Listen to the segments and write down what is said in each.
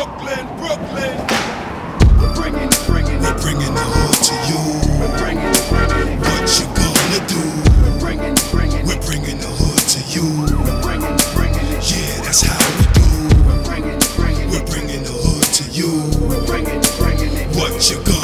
Brooklyn, Brooklyn. We're bringing bringing. We're bringing the hood to you. We're bringing bringing. What you gonna do? We're bringing bringing. We're bringing the hood to you. We're bringing bringing it. Yeah, that's how we do. We're bringing bringing We're bringing the hood to you. We're bringing bringing it. What you gonna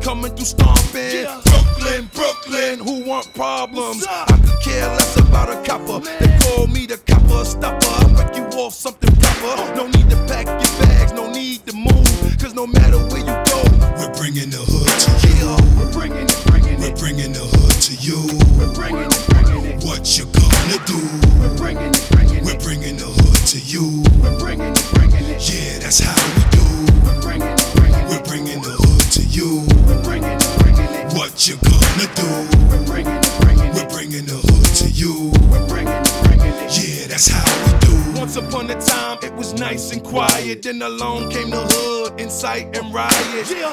coming through stomping. Brooklyn, Brooklyn, who want problems? I could care less about a copper. They call me the copper stopper. I break you off something proper. No need to pack your bags, no need to move. Cause no matter where you go, We're bringing the hood to you. We're bringing it, bringing We're bringing the hood to you. We're bringing it, bringing it. What you gonna do? We're bringing it, bringing We're bringing the hood to you. We're bringing it, bringing it. Yeah, that's how What you gonna do? We're bringing bringing We're bringing the hood to you. We're bringing bringing it. Yeah, that's how we do. Once upon a time, it was nice and quiet. Then along came the hood, incite and riot.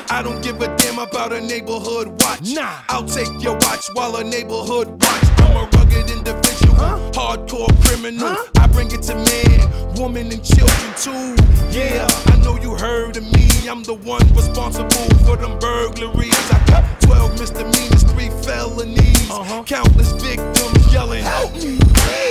I don't give a damn about a neighborhood watch. Nah. I'll take your watch while a neighborhood watch. I'm a rugged individual, hardcore criminal. I bring it to men, women, and children too. Yeah, I know you heard of me. I'm the one responsible for them burglaries. Countless victims yelling, "Help me!"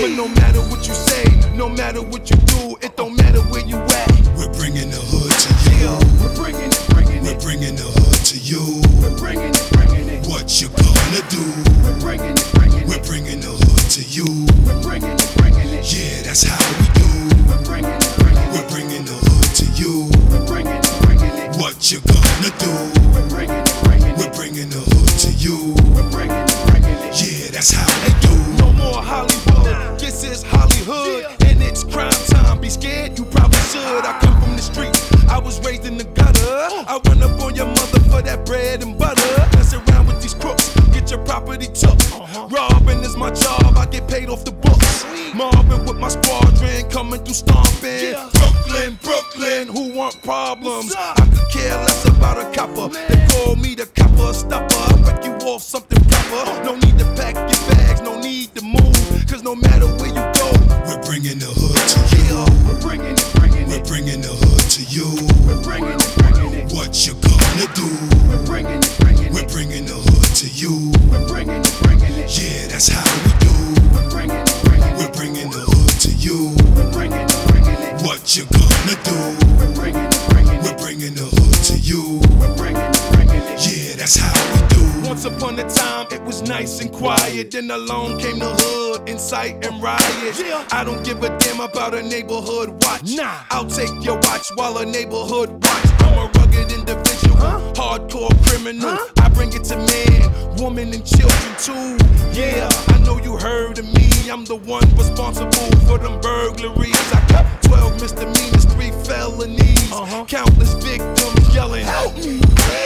But no matter what you say, no matter what you do, it don't matter where you at. We're bringing the hood to you. We're bringing it, bringing We're bringing the hood to you. We're bringing it, bringing it. What you gonna do? We're bringing it, bringing We're bringing the hood to you. We're bringing it, bringing it. Yeah, that's how we do. We're bringing it, bringing We're bringing the hood to you. We're bringing it, bringing it. What you gonna do? We're bringing it, bringing We're bringing the hood to you. We're bringing it, bringing it. Yeah, that's how they do. No more Hollywood. This is Hollywood, and it's Cryme Tyme. Be scared, you probably should. I come from the streets. I was raised in the gutter. I run up on your mother for that bread and butter. Mess around with these crooks, get your property took. Robbing is my job. I get paid off the books. Mobbing with my squadron, coming through stomping. Brooklyn, Brooklyn, who want problems? I could care less about a copper. They call me the copper stopper. I break you off something bringing the hood to you. We're bringing the hood to you. What you gonna do? We're bringing the hood to you. Yeah, that's how we do. We're bringing the hood to you. What you gonna do? We're bringing upon a time, it was nice and quiet. Then along came the hood, incite and riot. I don't give a damn about a neighborhood watch. Nah. I'll take your watch while a neighborhood watch. I'm a rugged individual, hardcore criminal. I bring it to men, women, and children too. Yeah, I know you heard of me. I'm the one responsible for them burglaries. I got 12 misdemeanors, three felonies, uh-huh. countless victims yelling, "Help me!"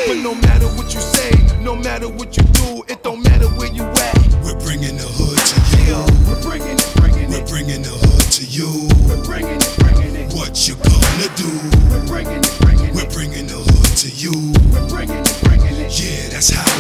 But no matter what you say, no matter what you do, it don't matter where you at. We're bringing the hood to you. We're bringing it, bringing We're bringing the hood to you. We're bringing it, bringing it. What you gonna do? We're bringing it, bringing We're bringing the hood to you. We're bringing it, bringing it. Yeah, that's how